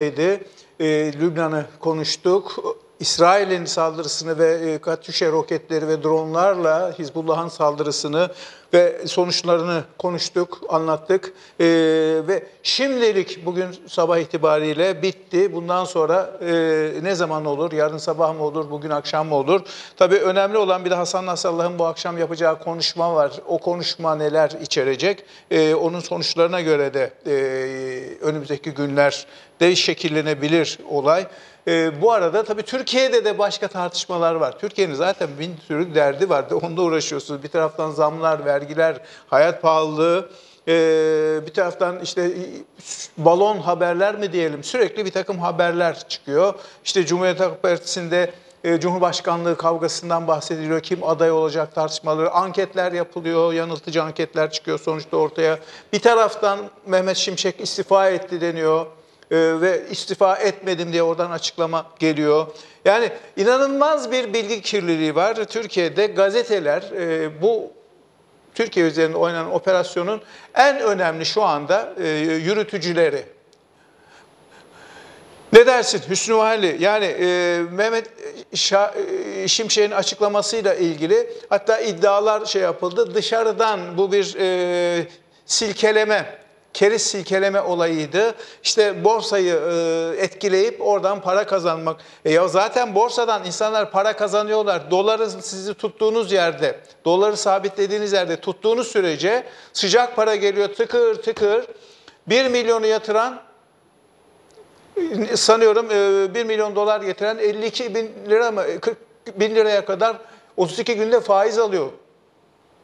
e, Lübnan'ı konuştuk. İsrail'in saldırısını ve e, Katyuşa roketleri ve dronlarla Hizbullah'ın saldırısını ve sonuçlarını konuştuk, anlattık. Ee, ve şimdilik bugün sabah itibariyle bitti. Bundan sonra e, ne zaman olur? Yarın sabah mı olur? Bugün akşam mı olur? Tabii önemli olan bir de Hasan Nasrallah'ın bu akşam yapacağı konuşma var. O konuşma neler içerecek? Ee, onun sonuçlarına göre de e, önümüzdeki günler de şekillenebilir olay. E, bu arada tabii Türkiye'de de başka tartışmalar var. Türkiye'nin zaten bin sürü derdi var. Onda uğraşıyorsunuz. Bir taraftan zamlar, vergiler, hayat pahalılığı, e, bir taraftan işte balon haberler mi diyelim sürekli bir takım haberler çıkıyor. İşte Cumhuriyet Halk Partisi'nde e, Cumhurbaşkanlığı kavgasından bahsediliyor. Kim aday olacak tartışmaları, anketler yapılıyor, yanıltıcı anketler çıkıyor sonuçta ortaya. Bir taraftan Mehmet Şimşek istifa etti deniyor e, ve istifa etmedim diye oradan açıklama geliyor. Yani inanılmaz bir bilgi kirliliği var. Türkiye'de gazeteler bu Türkiye üzerinde oynanan operasyonun en önemli şu anda e, yürütücüleri. Ne dersin Hüsnü Vali? Yani e, Mehmet Şa, e, Şimşek'in açıklamasıyla ilgili hatta iddialar şey yapıldı. Dışarıdan bu bir e, silkeleme keriz silkeleme olayıydı. İşte borsayı e, etkileyip oradan para kazanmak. E ya zaten borsadan insanlar para kazanıyorlar. Doları sizi tuttuğunuz yerde, doları sabitlediğiniz yerde tuttuğunuz sürece sıcak para geliyor tıkır tıkır. 1 milyonu yatıran sanıyorum 1 e, milyon dolar getiren 52 bin lira mı 40 bin liraya kadar 32 günde faiz alıyor.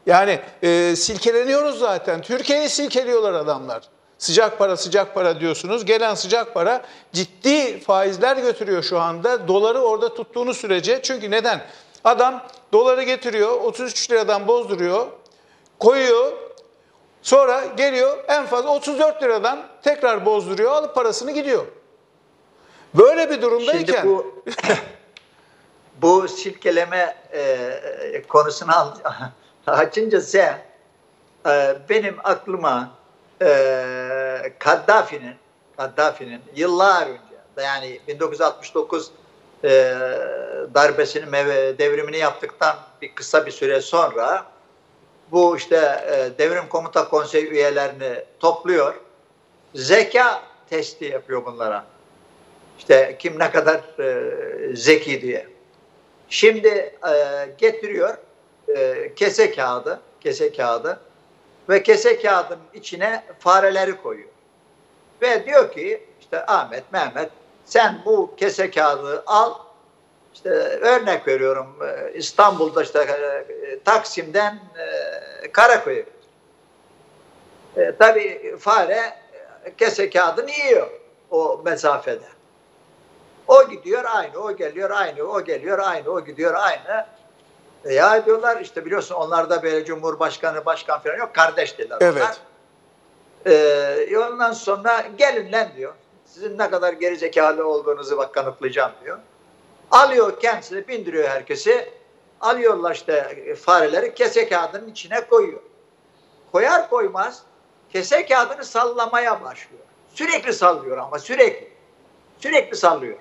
Yani e, silkeleniyoruz zaten. Türkiye'yi silkeliyorlar adamlar. Sıcak para sıcak para diyorsunuz. Gelen sıcak para ciddi faizler götürüyor şu anda. Doları orada tuttuğunuz sürece. Çünkü neden? Adam doları getiriyor 33 liradan bozduruyor. Koyuyor. Sonra geliyor en fazla 34 liradan tekrar bozduruyor. Alıp parasını gidiyor. Böyle bir durumdayken... Şimdi bu, bu silkeleme e, konusunu açınca sen e, benim aklıma e, Kaddafi'nin Kaddafi'nin yıllar önce yani 1969 e, darbesinin devrimini yaptıktan bir kısa bir süre sonra bu işte e, devrim komuta konseyi üyelerini topluyor. Zeka testi yapıyor bunlara. İşte kim ne kadar e, zeki diye. Şimdi e, getiriyor e, kese kağıdı, kese kağıdı ve kese kağıdının içine fareleri koyuyor. Ve diyor ki işte Ahmet, Mehmet sen bu kese kağıdı al işte örnek veriyorum e, İstanbul'da işte e, Taksim'den Karaköy'e e, tabii fare kese kağıdını yiyor o mesafede. O gidiyor aynı, o geliyor aynı, o geliyor aynı, o gidiyor aynı. E ya diyorlar işte biliyorsun onlarda böyle cumhurbaşkanı, başkan falan yok. Kardeş dediler evet. onlar. Ee, ondan sonra gelin lan diyor. Sizin ne kadar gerizekalı olduğunuzu bak kanıtlayacağım diyor. Alıyor kendisini bindiriyor herkesi. Alıyorlar işte fareleri kese kağıdının içine koyuyor. Koyar koymaz kese kağıdını sallamaya başlıyor. Sürekli sallıyor ama sürekli. Sürekli sallıyor.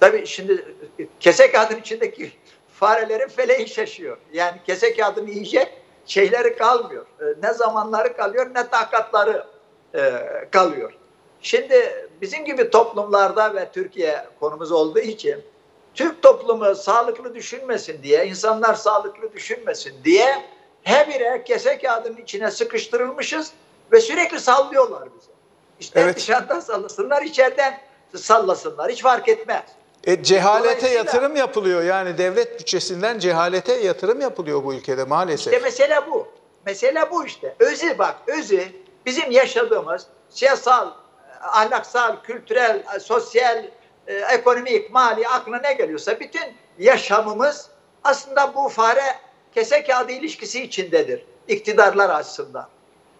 Tabii şimdi kese kağıdının içindeki farelerin feleği şaşıyor. Yani kese kağıdını yiyecek şeyleri kalmıyor. E, ne zamanları kalıyor ne takatları e, kalıyor. Şimdi bizim gibi toplumlarda ve Türkiye konumuz olduğu için Türk toplumu sağlıklı düşünmesin diye, insanlar sağlıklı düşünmesin diye her bire kese kağıdının içine sıkıştırılmışız ve sürekli sallıyorlar bize. İşte evet. dışarıdan sallasınlar, içeriden sallasınlar. Hiç fark etmez. E, cehalete yatırım yapılıyor yani devlet bütçesinden cehalete yatırım yapılıyor bu ülkede maalesef. İşte mesele bu. Mesele bu işte. Özü bak özü bizim yaşadığımız siyasal, ahlaksal, kültürel, sosyal, e, ekonomik, mali aklına ne geliyorsa bütün yaşamımız aslında bu fare kese kağıdı ilişkisi içindedir. iktidarlar açısından.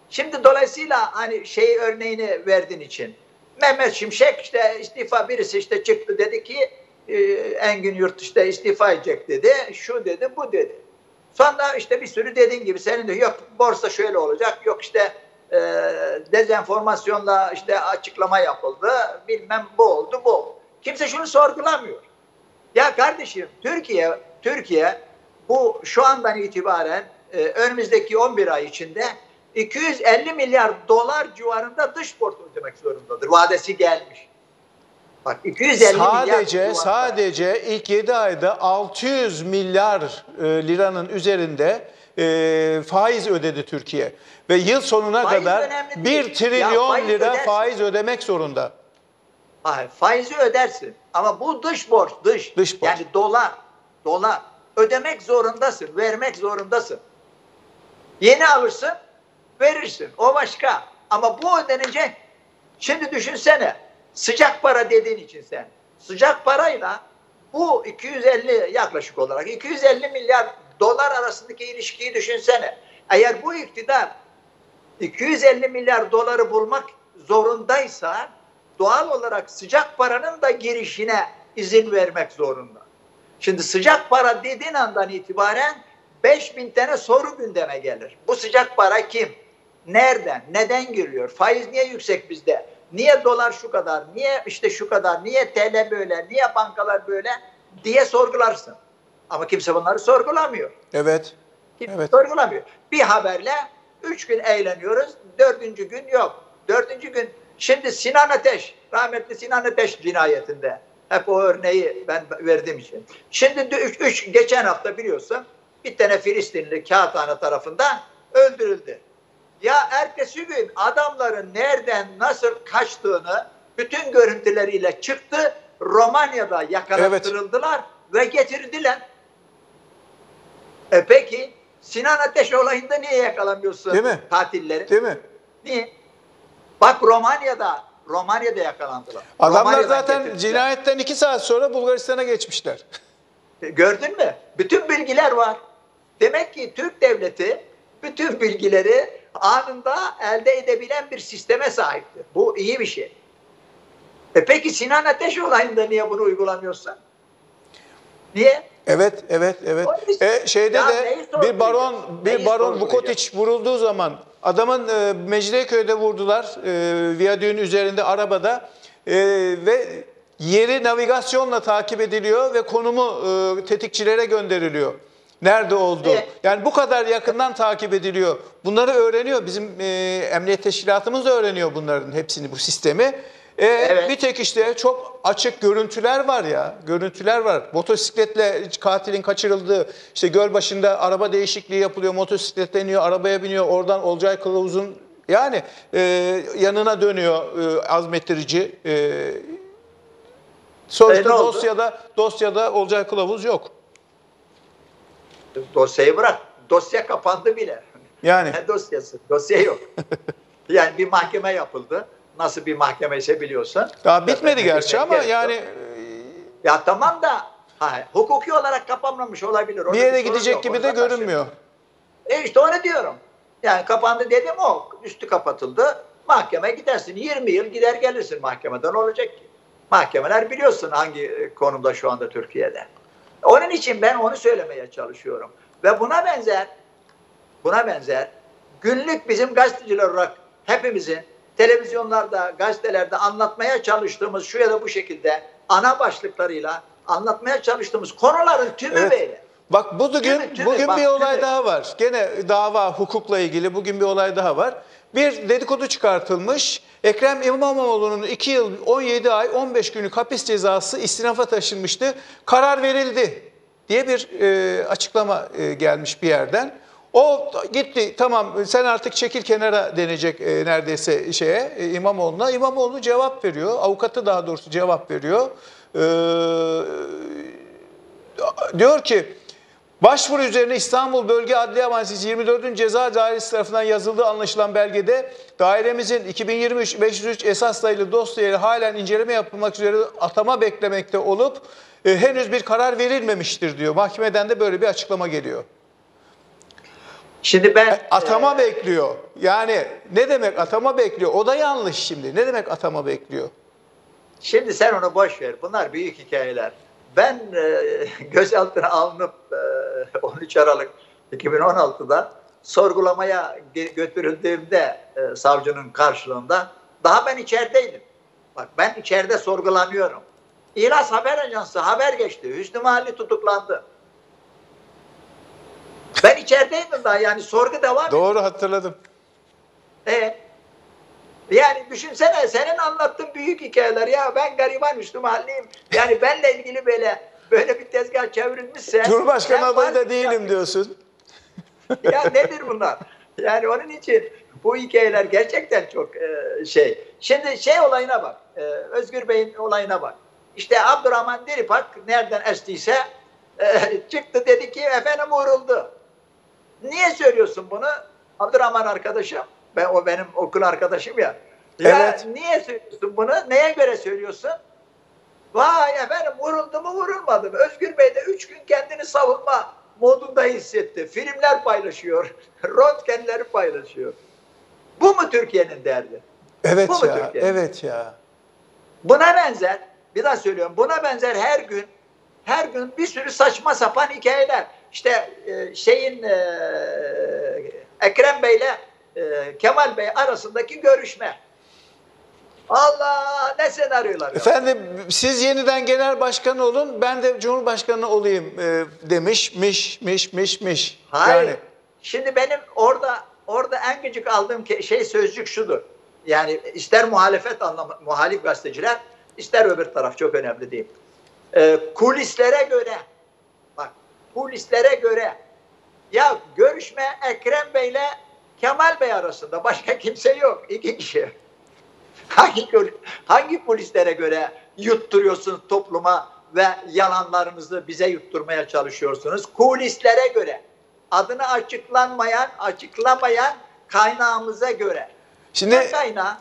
Şimdi dolayısıyla hani şey örneğini verdiğin için Mehmet Şimşek işte istifa birisi işte çıktı dedi ki e, Engin Yurt işte istifa edecek dedi. Şu dedi bu dedi. Sonra işte bir sürü dediğin gibi senin de yok borsa şöyle olacak yok işte e, dezenformasyonla işte açıklama yapıldı. Bilmem bu oldu bu. Kimse şunu sorgulamıyor. Ya kardeşim Türkiye Türkiye bu şu andan itibaren e, önümüzdeki 11 ay içinde 250 milyar dolar civarında dış borç ödemek zorundadır. Vadesi gelmiş. Bak 250 milyar Sadece civarında. sadece ilk 7 ayda 600 milyar e, liranın üzerinde e, faiz ödedi Türkiye ve yıl sonuna Faiz kadar önemli 1 değil. Ya trilyon faiz lira ödersin. faiz ödemek zorunda. Hayır, faizi ödersin. Ama bu dış borç, dış. Dış borç. Yani dolar, dolar. Ödemek zorundasın, vermek zorundasın. Yeni alırsın, verirsin. O başka. Ama bu ödenince, şimdi düşünsene, sıcak para dediğin için sen. Sıcak parayla bu 250 yaklaşık olarak 250 milyar dolar arasındaki ilişkiyi düşünsene. Eğer bu iktidar 250 milyar doları bulmak zorundaysa doğal olarak sıcak paranın da girişine izin vermek zorunda. Şimdi sıcak para dediğin andan itibaren 5000 tane soru gündeme gelir. Bu sıcak para kim? Nereden? Neden giriyor? Faiz niye yüksek bizde? Niye dolar şu kadar? Niye işte şu kadar? Niye TL böyle? Niye bankalar böyle? diye sorgularsın. Ama kimse bunları sorgulamıyor. Evet. Kimse Evet. sorgulamıyor. Bir haberle üç gün eğleniyoruz. Dördüncü gün yok. Dördüncü gün şimdi Sinan Ateş, rahmetli Sinan Ateş cinayetinde. Hep o örneği ben verdiğim için. Şimdi üç, üç, geçen hafta biliyorsun bir tane Filistinli kağıthane tarafından öldürüldü. Ya ertesi gün adamların nereden nasıl kaçtığını bütün görüntüleriyle çıktı. Romanya'da yakalattırıldılar ve getirildiler. E peki Sinan Ateş olayında niye yakalamıyorsun Değil mi? katilleri? Değil mi? Niye? Bak Romanya'da Romanya'da yakalandılar. Adamlar Romanya'dan zaten getirdiler. cinayetten 2 saat sonra Bulgaristan'a geçmişler. E, Gördün mü? Bütün bilgiler var. Demek ki Türk devleti bütün bilgileri anında elde edebilen bir sisteme sahiptir. Bu iyi bir şey. E peki Sinan Ateş olayında niye bunu uygulamıyorsun? Niye? Evet, evet, evet. E, şeyde Ya de bir baron, bir Neyi baron? Vukotiç vurulduğu zaman adamın e, Mecidiyeköy'de vurdular. E, viyadüğün üzerinde arabada E, ve yeri navigasyonla takip ediliyor ve konumu e, tetikçilere gönderiliyor. Nerede oldu? Evet. Yani bu kadar yakından takip ediliyor. Bunları öğreniyor. Bizim e, emniyet teşkilatımız da öğreniyor bunların hepsini, bu sistemi. E, Evet. Bir tek işte çok açık görüntüler var ya, görüntüler var. Motosikletle katilin kaçırıldığı, işte göl başında araba değişikliği yapılıyor, motosikletleniyor, arabaya biniyor, oradan Olcay Kılavuz'un yani e, yanına dönüyor e, azmettirici. E, sonuçta E, dosyada dosyada Olcay Kılavuz yok. Dosyayı bırak. Dosya kapandı bile. Yani Ne dosyası? Dosya yok. yani bir mahkeme yapıldı. Nasıl bir mahkeme ise biliyorsun. daha bitmedi gerçi ama gerek yok. yani Ya tamam da ha, hukuki olarak kapanmamış olabilir. Orada bir yere sorun gidecek yok. gibi de Orada karşı- görünmüyor. E işte onu diyorum. Yani kapandı dedim o. Üstü kapatıldı. Mahkeme gidersin. 20 yıl gider gelirsin mahkemeden olacak ki. Mahkemeler biliyorsun hangi e, konumda şu anda Türkiye'de. Onun için ben onu söylemeye çalışıyorum. Ve buna benzer buna benzer günlük bizim gazeteciler olarak hepimizin televizyonlarda, gazetelerde anlatmaya çalıştığımız şu ya da bu şekilde ana başlıklarıyla anlatmaya çalıştığımız konuların tümü Evet. böyle. Bak bugün Tümü, tümü, bugün bak, bir olay tümü. daha var. Gene dava hukukla ilgili bugün bir olay daha var. Bir dedikodu çıkartılmış. Ekrem İmamoğlu'nun 2 yıl 17 ay 15 günlük hapis cezası istinafa taşınmıştı. Karar verildi diye bir e, açıklama e, gelmiş bir yerden. O gitti tamam sen artık çekil kenara denecek e, neredeyse şeye e, İmamoğlu'na. İmamoğlu cevap veriyor. Avukatı daha doğrusu cevap veriyor. Ee, diyor ki başvuru üzerine İstanbul Bölge Adliye Mahkemesi 24. Ceza Dairesi tarafından yazıldığı anlaşılan belgede dairemizin 2023 503 esas sayılı dosyayla halen inceleme yapılmak üzere atama beklemekte olup e, henüz bir karar verilmemiştir diyor. Mahkemeden de böyle bir açıklama geliyor. Şimdi ben Atama e, bekliyor. Yani ne demek atama bekliyor? O da yanlış şimdi. Ne demek atama bekliyor? Şimdi sen onu boş ver. Bunlar büyük hikayeler. Ben e, gözaltına alınıp e, 13 Aralık 2016'da sorgulamaya götürüldüğümde e, savcının karşılığında daha ben içerideydim. Bak ben içeride sorgulanıyorum. İhlas Haber Ajansı haber geçti. Hüsnü Mahalli tutuklandı. Ben içerideydim daha yani sorgu devam ediyor. Doğru hatırladım. E, yani düşünsene senin anlattığın büyük hikayeler ya ben gariban Müslüman mahalliyim. Yani benle ilgili böyle böyle bir tezgah çevrilmişse. Cumhurbaşkanı adayı da değilim diyorsun. Ya nedir bunlar? Yani onun için bu hikayeler gerçekten çok e, şey. Şimdi şey olayına bak. e, Özgür Bey'in olayına bak. İşte Abdurrahman Dilipak nereden estiyse e, çıktı dedi ki efendim vuruldu. Niye söylüyorsun bunu? Abdurrahman arkadaşım. Ben o benim okul arkadaşım ya. Ya Evet. niye söylüyorsun bunu? Neye göre söylüyorsun? Vay efendim vuruldu mu vurulmadı mı? Özgür Bey de üç gün kendini savunma modunda hissetti. Filmler paylaşıyor. Röntgenleri paylaşıyor. Bu mu Türkiye'nin derdi? Evet Bu mu ya. Evet ya. Buna benzer, bir daha söylüyorum, buna benzer her gün, her gün bir sürü saçma sapan hikayeler. İşte e, şeyin e, Ekrem Bey'le e, Kemal Bey arasındaki görüşme. Allah ne senaryolar. ya. Efendim siz yeniden genel başkan olun, ben de cumhurbaşkanı olayım e, demiş, miş, miş, miş, miş. Hayır. Yani Şimdi benim orada orada en gıcık aldığım şey sözcük şudur. Yani ister muhalefet anlamı, muhalif gazeteciler, ister öbür taraf çok önemli değil. Ee, kulislere göre, bak kulislere göre, ya görüşme Ekrem Bey'le Kemal Bey arasında başka kimse yok. iki kişi. Hangi, hangi kulislere göre yutturuyorsunuz topluma ve yalanlarınızı bize yutturmaya çalışıyorsunuz? Kulislere göre. Adını açıklanmayan, açıklamayan kaynağımıza göre. Şimdi Ne kaynağı?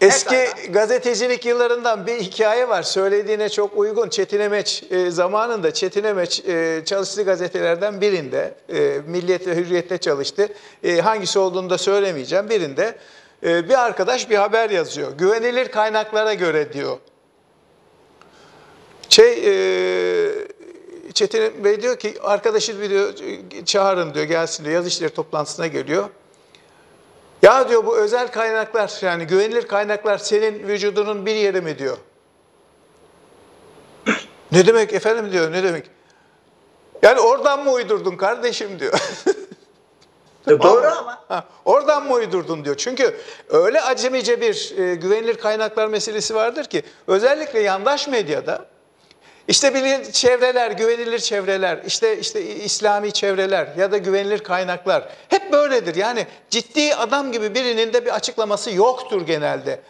eski gazetecilik yıllarından bir hikaye var. Söylediğine çok uygun. Çetin Emeç e, zamanında Çetin Emeç e, çalıştığı gazetelerden birinde e, Milliyet ve Hürriyet'te çalıştı. E, hangisi olduğunu da söylemeyeceğim. Birinde bir arkadaş bir haber yazıyor. Güvenilir kaynaklara göre diyor. Şey e, Çetin Bey diyor ki arkadaşı bir diyor çağırın diyor gelsin diyor yazı işleri toplantısına geliyor. Ya diyor bu özel kaynaklar yani güvenilir kaynaklar senin vücudunun bir yeri mi diyor. Ne demek efendim diyor ne demek. Yani oradan mı uydurdun kardeşim diyor. Doğru ama. Ha, oradan mı uydurdun diyor. Çünkü öyle acemice bir e, güvenilir kaynaklar meselesi vardır ki özellikle yandaş medyada işte bilir çevreler, güvenilir çevreler, işte işte İslami çevreler ya da güvenilir kaynaklar hep böyledir. Yani ciddi adam gibi birinin de bir açıklaması yoktur genelde.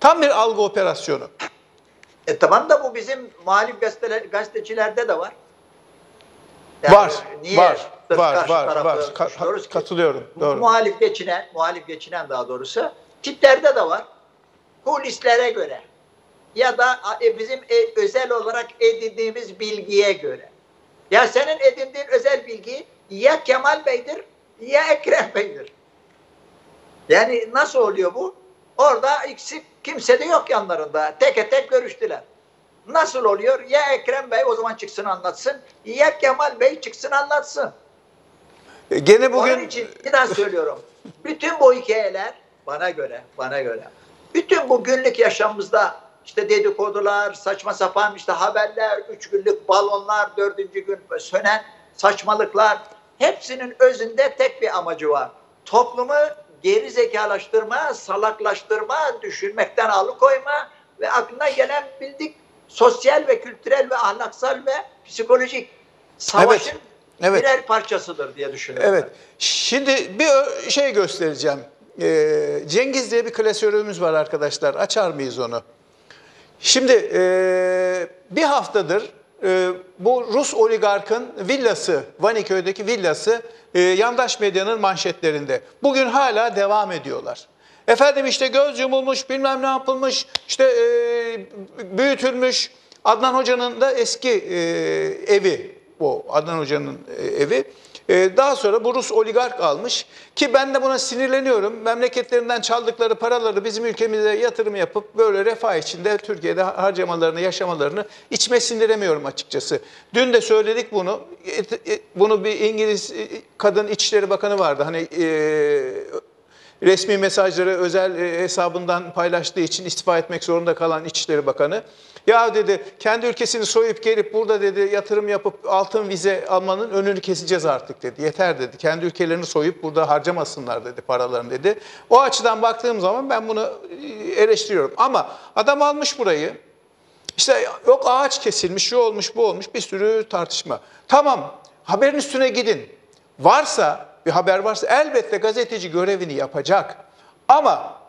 Tam bir algı operasyonu. E tamam da bu bizim muhalif gazeteler, gazetecilerde de var. Yani var, niye var, var, var, var. Ka- ki? katılıyorum. Doğru. Muhalif geçinen, muhalif geçinen daha doğrusu tiplerde de var. Kulislere göre ya da e, bizim e, özel olarak edindiğimiz bilgiye göre. Ya senin edindiğin özel bilgi ya Kemal Bey'dir ya Ekrem Bey'dir. Yani nasıl oluyor bu? Orada ikisi kimse de yok yanlarında. Tek tek görüştüler. Nasıl oluyor? Ya Ekrem Bey o zaman çıksın anlatsın ya Kemal Bey çıksın anlatsın. E, Gene Onun bugün için bir daha söylüyorum. Bütün bu hikayeler bana göre, bana göre. Bütün bu günlük yaşamımızda işte dedikodular, saçma sapan işte haberler, üç günlük balonlar, dördüncü gün sönen saçmalıklar. Hepsinin özünde tek bir amacı var. Toplumu geri zekalaştırma, salaklaştırma, düşünmekten alıkoyma ve aklına gelen bildik sosyal ve kültürel ve ahlaksal ve psikolojik savaşın evet. birer parçasıdır diye düşünüyorum. Evet. Şimdi bir şey göstereceğim. Ee, Cengiz diye bir klasörümüz var arkadaşlar. Açar mıyız onu? Şimdi e, bir haftadır e, bu Rus oligarkın villası, Vaniköy'deki villası e, yandaş medyanın manşetlerinde. Bugün hala devam ediyorlar. Efendim işte göz yumulmuş, bilmem ne yapılmış, işte e, büyütülmüş. Adnan Hoca'nın da eski e, evi, o Adnan Hoca'nın e, evi. E, daha sonra bu Rus oligark almış ki ben de buna sinirleniyorum. Memleketlerinden çaldıkları paraları bizim ülkemize yatırım yapıp böyle refah içinde Türkiye'de harcamalarını, yaşamalarını içime sindiremiyorum açıkçası. Dün de söyledik bunu. E, e, bunu bir İngiliz e, kadın İçişleri Bakanı vardı. Hani e, resmi mesajları özel e, hesabından paylaştığı için istifa etmek zorunda kalan İçişleri Bakanı. Ya dedi kendi ülkesini soyup gelip burada dedi yatırım yapıp altın vize almanın önünü keseceğiz artık dedi. Yeter dedi. Kendi ülkelerini soyup burada harcamasınlar dedi paralarını dedi. O açıdan baktığım zaman ben bunu e, eleştiriyorum. Ama adam almış burayı. İşte yok ağaç kesilmiş, şu olmuş, bu olmuş bir sürü tartışma. Tamam haberin üstüne gidin. Varsa bir haber varsa elbette gazeteci görevini yapacak. Ama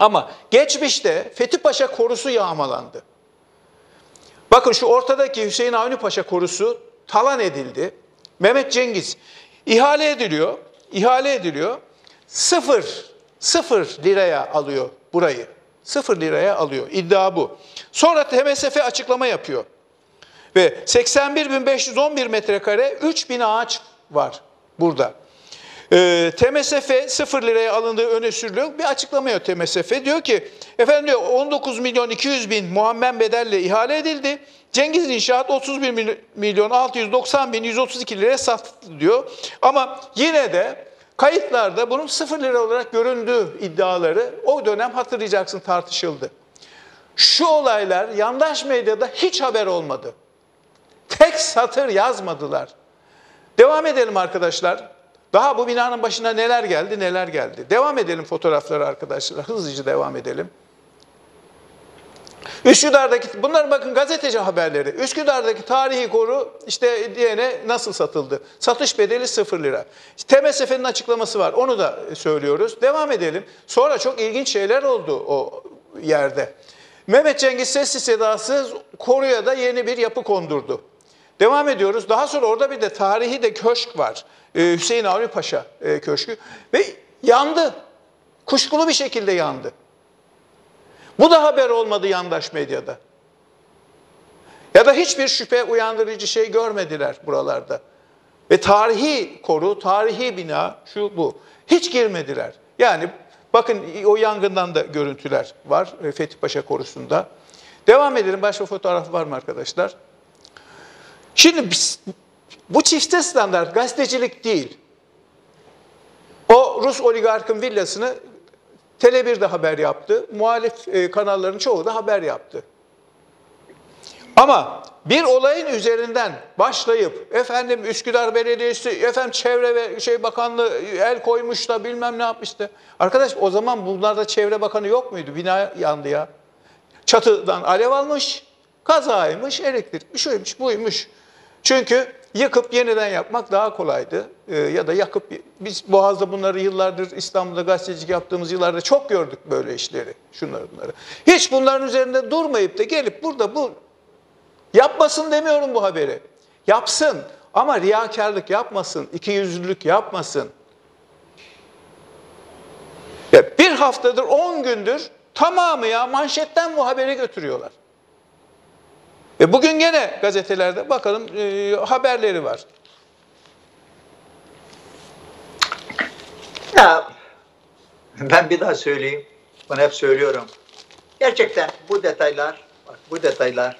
ama geçmişte Fethi Paşa korusu yağmalandı. Bakın şu ortadaki Hüseyin Avni Paşa korusu talan edildi. Mehmet Cengiz ihale ediliyor. ihale ediliyor. Sıfır, sıfır liraya alıyor burayı. Sıfır liraya alıyor. İddia bu. Sonra TMSF açıklama yapıyor. Ve 81.511 metrekare 3000 ağaç var burada. E, TMSF 0 liraya alındığı öne sürülüyor. Bir açıklama yok TMSF. Diyor ki efendim diyor 19 milyon 200 bin muammen bedelle ihale edildi. Cengiz İnşaat 31 milyon 690 bin 132 liraya sattı diyor. Ama yine de kayıtlarda bunun 0 lira olarak göründüğü iddiaları o dönem hatırlayacaksın tartışıldı. Şu olaylar yandaş medyada hiç haber olmadı. Tek satır yazmadılar. Devam edelim arkadaşlar. Daha bu binanın başına neler geldi neler geldi. Devam edelim fotoğrafları arkadaşlar. Hızlıca devam edelim. Üsküdar'daki, bunlar bakın gazeteci haberleri. Üsküdar'daki tarihi koru işte diyene nasıl satıldı? Satış bedeli 0 lira. TMSF'nin açıklaması var. Onu da söylüyoruz. Devam edelim. Sonra çok ilginç şeyler oldu o yerde. Mehmet Cengiz sessiz sedasız koruya da yeni bir yapı kondurdu. Devam ediyoruz. Daha sonra orada bir de tarihi de köşk var. Ee, Hüseyin Avni Paşa e, Köşkü ve yandı. Kuşkulu bir şekilde yandı. Bu da haber olmadı yandaş medyada. Ya da hiçbir şüphe uyandırıcı şey görmediler buralarda. Ve tarihi koru, tarihi bina şu bu. Hiç girmediler. Yani bakın o yangından da görüntüler var e, Fethi Paşa korusunda. Devam edelim. Başka fotoğraf var mı arkadaşlar? Şimdi biz, bu çifte standart gazetecilik değil. O Rus oligarkın villasını Tele1'de haber yaptı. Muhalif e, kanalların çoğu da haber yaptı. Ama bir olayın üzerinden başlayıp efendim Üsküdar Belediyesi, efendim Çevre ve Şey Bakanlığı el koymuş da bilmem ne yapmıştı. Arkadaş o zaman bunlarda Çevre Bakanı yok muydu? Bina yandı ya. Çatıdan alev almış, kazaymış, elektrik, şuymuş, buymuş. Çünkü yıkıp yeniden yapmak daha kolaydı. Ee, ya da yakıp, biz Boğaz'da bunları yıllardır İstanbul'da gazetecilik yaptığımız yıllarda çok gördük böyle işleri, şunları bunları. Hiç bunların üzerinde durmayıp da gelip burada bu yapmasın demiyorum bu haberi. Yapsın ama riyakarlık yapmasın, ikiyüzlülük yapmasın. Ya bir haftadır, on gündür tamamı ya manşetten bu haberi götürüyorlar. E bugün gene gazetelerde bakalım e, haberleri var. Ya ben bir daha söyleyeyim. Bunu hep söylüyorum. Gerçekten bu detaylar, bak bu detaylar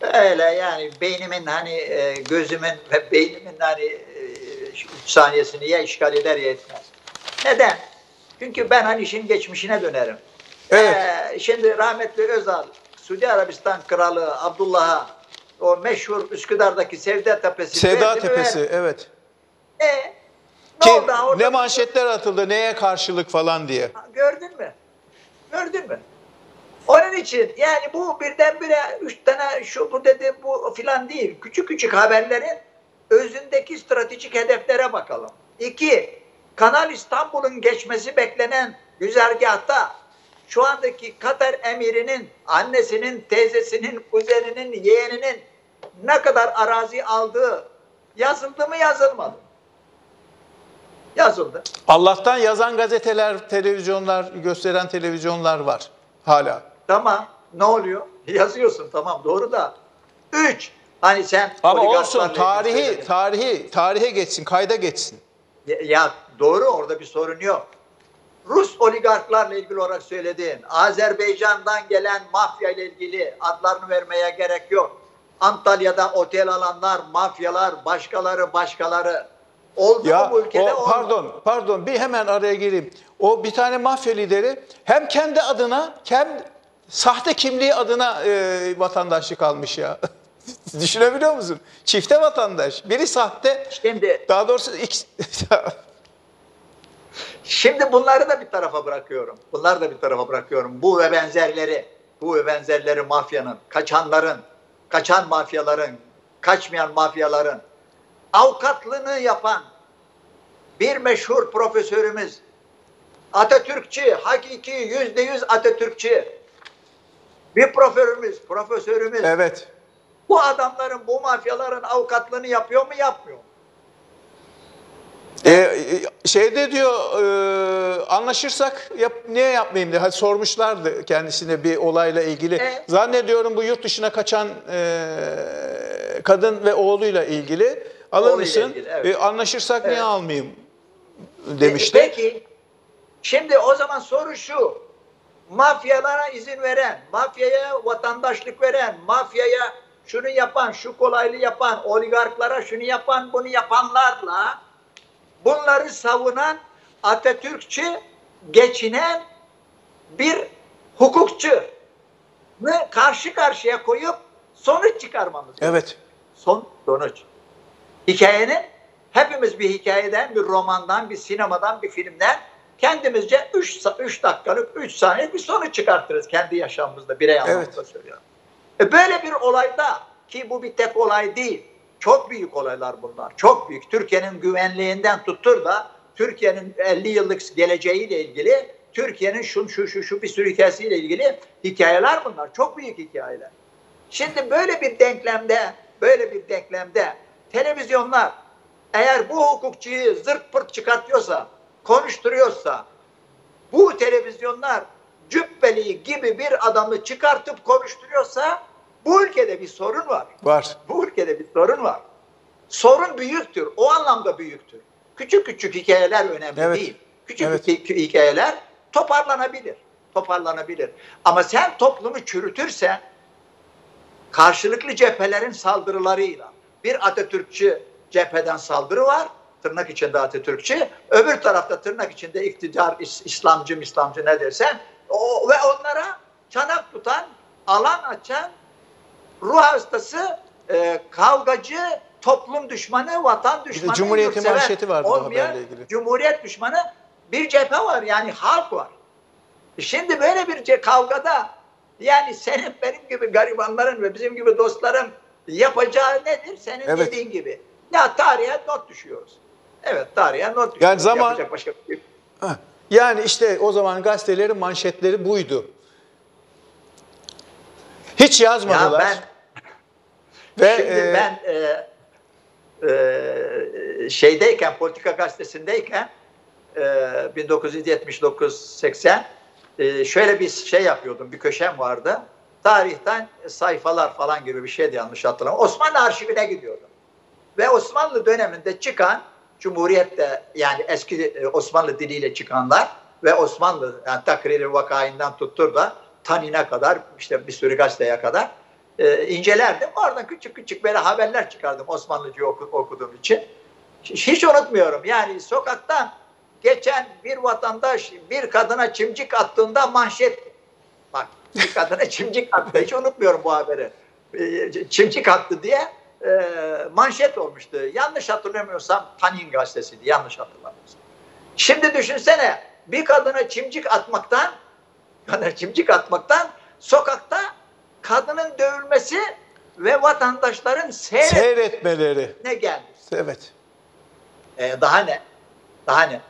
öyle yani beynimin hani e, gözümün ve beynimin hani e, üç saniyesini ya işgal eder ya etmez. Neden? Çünkü ben hani işin geçmişine dönerim. Evet. Ee, şimdi rahmetli Özal Suudi Arabistan Kralı Abdullah'a o meşhur Üsküdar'daki Sevda Tepesi Sevda mi, Tepesi verdi. evet. E, ne Ki oldu orada? ne manşetler atıldı neye karşılık falan diye. Gördün mü? Gördün mü? Onun için yani bu birdenbire üç tane şu bu dedi bu filan değil. Küçük küçük haberlerin özündeki stratejik hedeflere bakalım. İki, Kanal İstanbul'un geçmesi beklenen güzergahta şu andaki Katar emirinin, annesinin, teyzesinin, kuzeninin, yeğeninin ne kadar arazi aldığı yazıldı mı yazılmadı. Yazıldı. Allah'tan yazan gazeteler, televizyonlar, gösteren televizyonlar var hala. Tamam. Ne oluyor? Yazıyorsun tamam doğru da. Üç. Hani sen Ama olsun tarihi tarihi tarihe geçsin, kayda geçsin. Ya, ya doğru orada bir sorun yok. Rus oligarklarla ilgili olarak söylediğin, Azerbaycan'dan gelen mafya ile ilgili adlarını vermeye gerek yok. Antalya'da otel alanlar, mafyalar, başkaları, başkaları. Oldu Ya mu bu ülkede? o, Olmadı. pardon, pardon bir hemen araya gireyim. O bir tane mafya lideri hem kendi adına hem sahte kimliği adına e, vatandaşlık almış ya. Düşünebiliyor musun? Çifte vatandaş. Biri sahte, Şimdi, daha doğrusu iki... şimdi bunları da bir tarafa bırakıyorum. Bunları da bir tarafa bırakıyorum. Bu ve benzerleri, bu ve benzerleri mafyanın, kaçanların, kaçan mafyaların, kaçmayan mafyaların avukatlığını yapan bir meşhur profesörümüz, Atatürkçü, hakiki yüzde yüz Atatürkçü bir profesörümüz, profesörümüz. evet. Bu adamların, bu mafyaların avukatlığını yapıyor mu, yapmıyor mu? E, e, şeyde diyor e, anlaşırsak yap, niye yapmayayım diye Hadi sormuşlardı kendisine bir olayla ilgili. E? Zannediyorum bu yurt dışına kaçan e, kadın ve oğluyla ilgili alır Oğluyla mısın? ilgili, evet. E, anlaşırsak niye Evet. almayayım demişti. E, Peki, şimdi o zaman soru şu. Mafyalara izin veren, mafyaya vatandaşlık veren, mafyaya şunu yapan, şu kolaylığı yapan, oligarklara şunu yapan, bunu yapanlarla bunları savunan Atatürkçü, geçinen bir hukukçu karşı karşıya koyup sonuç çıkarmamız gerekiyor. Evet. son sonuç. Hikayenin hepimiz bir hikayeden, bir romandan, bir sinemadan, bir filmden kendimizce 3 3 dakikalık, 3 saniyelik bir sonuç çıkartırız kendi yaşamımızda, birey anlamında söylüyorum. E böyle bir olayda ki bu bir tek olay değil. Çok büyük olaylar bunlar. Çok büyük. Türkiye'nin güvenliğinden tuttur da Türkiye'nin 50 yıllık geleceğiyle ilgili, Türkiye'nin şu şu şu şu bir sürü hikayesiyle ilgili hikayeler bunlar. Çok büyük hikayeler. Şimdi böyle bir denklemde, böyle bir denklemde televizyonlar eğer bu hukukçuyu zırt pırt çıkartıyorsa, konuşturuyorsa, bu televizyonlar cübbeli gibi bir adamı çıkartıp konuşturuyorsa bu ülkede bir sorun var. Var. Bu ülkede bir sorun var. Sorun büyüktür. O anlamda büyüktür. Küçük küçük hikayeler önemli Evet. değil. Küçük Evet. hi- hikayeler toparlanabilir. Toparlanabilir. Ama sen toplumu çürütürsen karşılıklı cephelerin saldırılarıyla bir Atatürkçü cepheden saldırı var. Tırnak içinde Atatürkçü. Öbür tarafta tırnak içinde iktidar, İs- İslamcı, İslamcı ne dersen. O, ve onlara çanak tutan, alan açan, ruh hastası, e, kavgacı, toplum düşmanı, vatan düşmanı, Cumhuriyet'in yurtsever manşeti vardı olmayan haberle ilgili. Cumhuriyet düşmanı bir cephe var yani halk var. Şimdi böyle bir kavgada yani senin benim gibi garibanların ve bizim gibi dostların yapacağı nedir? Senin Evet. dediğin gibi. Ya tarihe not düşüyoruz. Evet tarihe not düşüyoruz. zaman- Yapacak başka bir şey. Yani işte o zaman gazetelerin manşetleri buydu. Hiç Ya yazmadılar. ben Ve Şimdi e, ben e, e, şeydeyken, politika gazetesindeyken e, 1979-80 e, şöyle bir şey yapıyordum, bir köşem vardı. Tarihten sayfalar falan gibi bir şeydi yanlış hatırlamıyorum. Osmanlı arşivine gidiyordum. Ve Osmanlı döneminde çıkan Cumhuriyet'te yani eski e, Osmanlı diliyle çıkanlar ve Osmanlı yani takriri vakainden tuttur da Tanin'e kadar işte bir sürü gazeteye kadar e, incelerdim. Oradan küçük küçük böyle haberler çıkardım Osmanlıcı oku, okuduğum için. Hiç, unutmuyorum. Yani sokaktan geçen bir vatandaş bir kadına çimcik attığında manşet. Bak bir kadına çimcik attı. Hiç unutmuyorum bu haberi. E, çimcik attı diye e, manşet olmuştu. Yanlış hatırlamıyorsam Tanin gazetesiydi. Yanlış hatırlamıyorsam. Şimdi düşünsene bir kadına çimcik atmaktan kadına çimcik atmaktan sokakta kadının dövülmesi ve vatandaşların seyretmeye seyretmeleri. geldi. Evet. Ee, daha ne? Daha ne?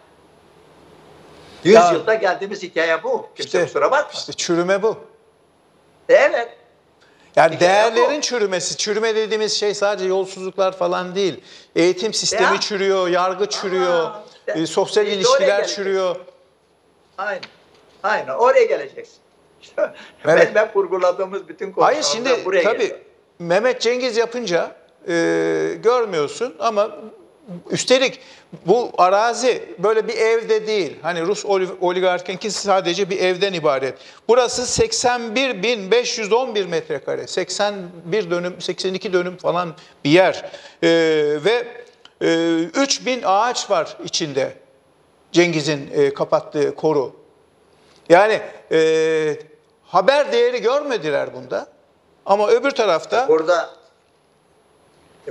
100 Ya- yılda geldiğimiz hikaye bu. Kimse İşte, kusura bakma. işte çürüme bu. Evet. Yani Hikaye değerlerin bu. çürümesi. Çürüme dediğimiz şey sadece yolsuzluklar falan değil. Eğitim sistemi Ya. çürüyor, yargı çürüyor, işte e, sosyal de oraya ilişkiler çürüyor. Aynen. Aynen. Oraya geleceksin. İşte Evet. ben, ben kurguladığımız bütün konuşmalar Hayır şimdi buraya tabii geliyor. Mehmet Cengiz yapınca e, görmüyorsun ama üstelik bu arazi böyle bir evde değil. Hani Rus oli- oligarkinki sadece bir evden ibaret. Burası 81.511 metrekare. 81 dönüm, 82 dönüm falan bir yer. E, ve e, 3000 ağaç var içinde. Cengiz'in e, kapattığı koru. Yani e, haber değeri görmediler bunda. Ama öbür tarafta Burada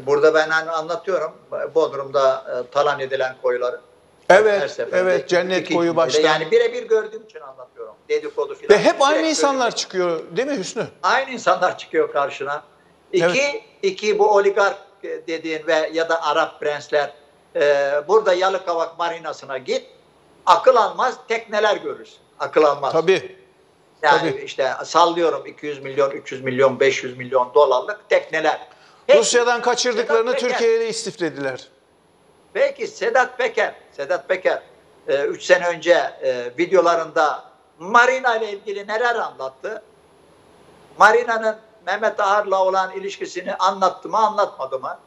burada ben hani anlatıyorum Bodrum'da e, talan edilen koyuları. Evet, evet, cennet iki koyu baştan. Yani birebir gördüğüm için anlatıyorum. Dedikodu filan. ve hep aynı Direkt insanlar söyleyeyim. çıkıyor değil mi Hüsnü? Aynı insanlar çıkıyor karşına. İki, iki bu oligark e, dediğin ve ya da Arap prensler e, burada Yalıkavak marinasına git. Akıl almaz tekneler görürsün. Akıl almaz. Tabii. Yani tabii. işte sallıyorum 200 milyon, 300 milyon, 500 milyon dolarlık tekneler. Hepsi- Rusya'dan kaçırdıklarını. Türkiye'ye istiflediler. Peki Sedat Peker, Sedat Peker 3 sene önce e, videolarında Marina ile ilgili neler anlattı? Marina'nın Mehmet Ağar'la olan ilişkisini anlattı mı, anlatmadı mı?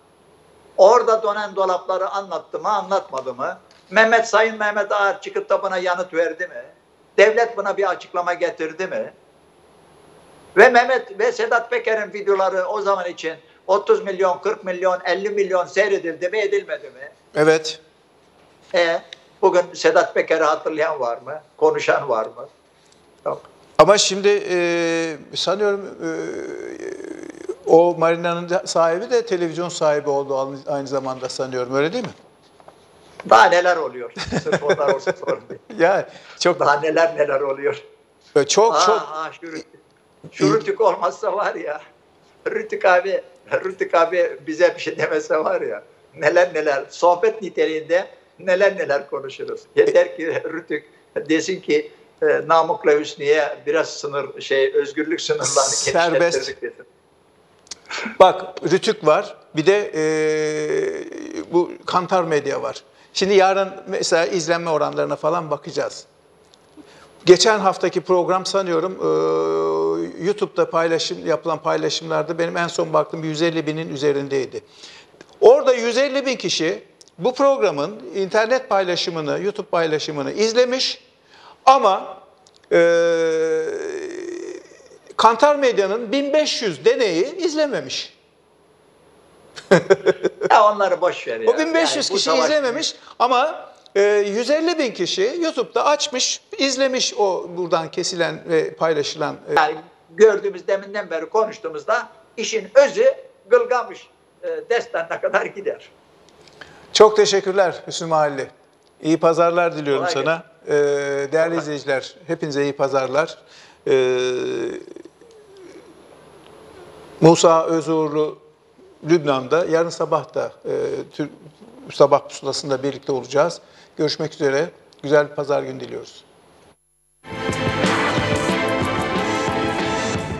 Orada dönen dolapları anlattı mı, anlatmadı mı? Mehmet Sayın Mehmet Ağar çıkıp da buna yanıt verdi mi? Devlet buna bir açıklama getirdi mi? Ve Mehmet ve Sedat Peker'in videoları o zaman için 30 milyon, 40 milyon, 50 milyon seyredildi mi, edilmedi mi? Evet. E, bugün Sedat Peker'i hatırlayan var mı? Konuşan var mı? Yok. Ama şimdi e, sanıyorum e, o marinanın sahibi de televizyon sahibi oldu aynı zamanda sanıyorum öyle değil mi? Daha neler oluyor? Sırf onlar olsa sorun değil. Ya çok Daha neler neler oluyor. çok Aa, çok aa, şu, Rütük- şu Rütük olmazsa var ya. Rütük abi, Rütük abi bize bir şey demese var ya. Neler neler, sohbet niteliğinde neler neler konuşuruz. Yeter ki Rütük desin ki e, Namık'la Hüsnü'ye biraz sınır, şey özgürlük sınırlarını Serbest. desin. Bak Rütük var. Bir de e, bu Kantar Medya var. Şimdi yarın mesela izlenme oranlarına falan bakacağız. Geçen haftaki program sanıyorum e, YouTube'da paylaşım yapılan paylaşımlarda benim en son baktığım 150 binin üzerindeydi. Orada 150 bin kişi bu programın internet paylaşımını, YouTube paylaşımını izlemiş ama e, Kantar Medya'nın 1500 deneyi izlememiş. Ya onları boş ver ya. O 1500 Yani kişi izlememiş ama e, 150 bin kişi YouTube'da açmış, izlemiş o buradan kesilen ve paylaşılan. e, Yani gördüğümüz deminden beri konuştuğumuzda işin özü Gılgamış e, destanına kadar gider. Çok teşekkürler Hüsnü Mahalli. İyi pazarlar diliyorum Kolay sana. E, değerli Kolay. izleyiciler, hepinize iyi pazarlar. E, Musa Özuğurlu Lübnan'da, yarın sabah da e, sabah pusulasında birlikte olacağız. Görüşmek üzere. Güzel bir pazar günü diliyoruz.